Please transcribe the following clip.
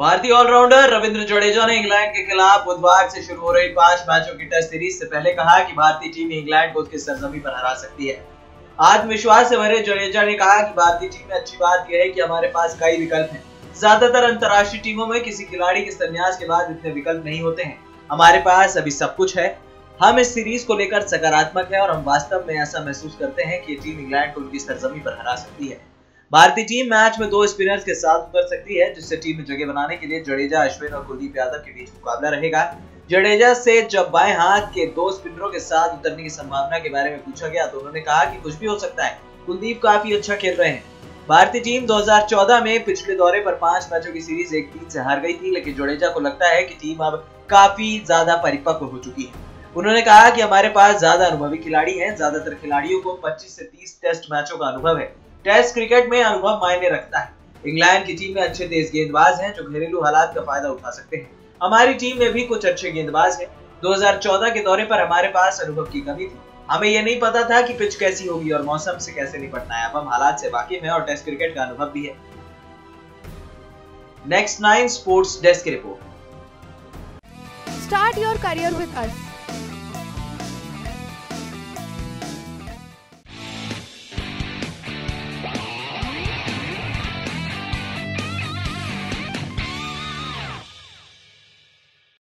भारतीय ऑलराउंडर रविंद्र जडेजा ने इंग्लैंड के खिलाफ बुधवार से शुरू हो रही पाँच मैचों की टेस्ट सीरीज़ से पहले कहा कि भारतीय टीम इंग्लैंड को उसकी सरजमी पर हरा सकती है। आत्मविश्वास से भरे जडेजा ने कहा कि भारतीय टीम में अच्छी बात यह है कि हमारे पास कई विकल्प हैं। ज़्यादातर अंतर्राष्ट्रीय टीमों में किसी खिलाड़ी के संन्यास के बाद इतने विकल्प नहीं होते हैं। हमारे पास अभी सब कुछ है। हम इस सीरीज़ को लेकर सकारात्मक है और हम वास्तव में ऐसा महसूस करते हैं कि टीम इंग्लैंड को उनकी सरजमी पर हरा सकती है। भारतीय टीम मैच में दो स्पिनर्स के साथ उतर सकती है, जिससे टीम में जगह बनाने के लिए जडेजा, अश्विन और कुलदीप यादव के बीच मुकाबला रहेगा। जडेजा से जब बाएँ हाथ के दो स्पिनरों के साथ उतरने की संभावना के बारे में पूछा गया तो उन्होंने कहा कि कुछ भी हो सकता है। कुलदीप काफ़ी अच्छा खेल रहे हैं। भारतीय टीम 2014 में पिछले दौरे पर पाँच मैचों की सीरीज़ एक तीन से हार गई थी, लेकिन जडेजा को लगता है कि टीम अब काफ़ी ज़्यादा परिपक्व हो चुकी है। उन्होंने कहा कि हमारे पास ज़्यादा अनुभवी खिलाड़ी हैं, ज़्यादातर खिलाड़ियों को 25 से 30 टेस्ट मैचों का अनुभव है। टेस्ट क्रिकेट में अनुभव मायने रखता है। इंग्लैंड की टीम में अच्छे तेज गेंदबाज हैं जो घरेलू हालात का फ़ायदा उठा सकते हैं। हमारी टीम में भी कुछ अच्छे गेंदबाज हैं। 2014 के दौरे पर हमारे पास अनुभव की कमी थी। हमें यह नहीं पता था कि पिच कैसी होगी और मौसम से कैसे निपटना है। अब हम हालात से वाकिफ हैं और टेस्ट क्रिकेट का अनुभव भी है। Next nine sports desk report Start your career with us.